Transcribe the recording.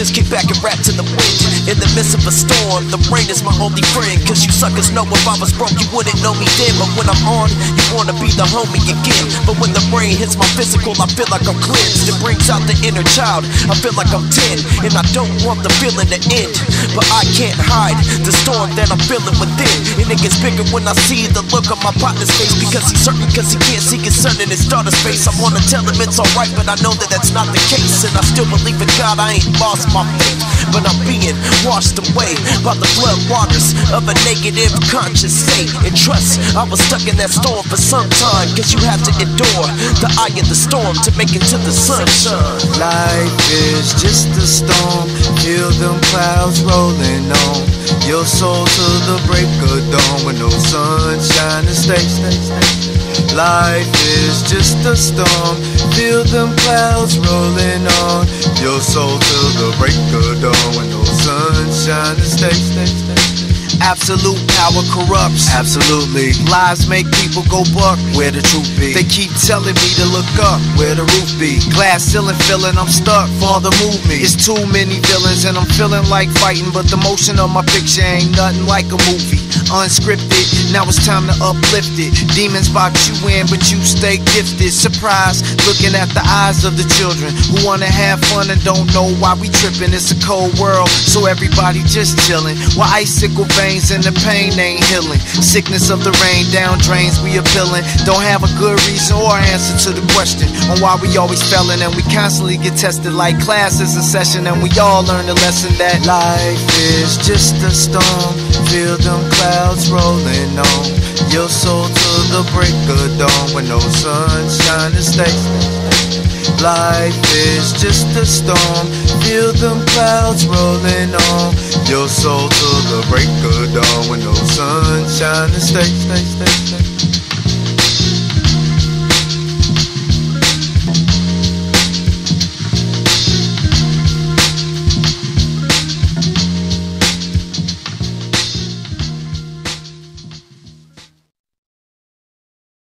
just kick back and rap to the wind. In the midst of a storm, the rain is my only friend. Cause you suckers know if I was broke, you wouldn't know me then. But when I'm on, you wanna be the homie again. But when the rain hits my physical, I feel like I'm cleansed. It brings out the inner child. I feel like I'm 10, and I don't want the feeling to end. But I can't hide the storm that I'm feeling within. And it gets bigger when I see the look on my partner's face. Because he's certain, cause he can't see his son in his daughter's face. I wanna tell him it's alright, but I know that that's not the case. And I still believe in God, I ain't lost my faith. But I'm being washed away by the flood waters of a negative conscious state. And trust, I was stuck in that storm for some time. Cause you have to endure the eye of the storm to make it to the sunshine. Life is just a storm. Feel them clouds rolling on your soul to the break of dawn when no sunshine is stay. stay, stay. Life is just a storm. Feel them clouds rolling on the break of dawn when no sunshine is stay. Absolute power corrupts. Absolutely. Lies make people go buck. Where the truth be? They keep telling me to look up. Where the roof be? Glass ceiling feeling I'm stuck. Father move me. It's too many villains and I'm feeling like fighting, but the motion of my picture ain't nothing like a movie. Unscripted. Now it's time to uplift it. Demons box you in, but you stay gifted. Surprise, looking at the eyes of the children who wanna have fun and don't know why we tripping. It's a cold world, so everybody just chilling. Why icicle veins and the pain ain't healing. Sickness of the rain down drains we appealing. Don't have a good reason or answer to the question on why we always failing and we constantly get tested like classes in session and we all learn the lesson that life is just a storm. Feel them clouds rolling on your soul to the break of dawn when no sunshine is stay. Life is just a storm. Feel them clouds rolling on your soul to the break of dawn when no sunshine is stay, stay, stay, stay.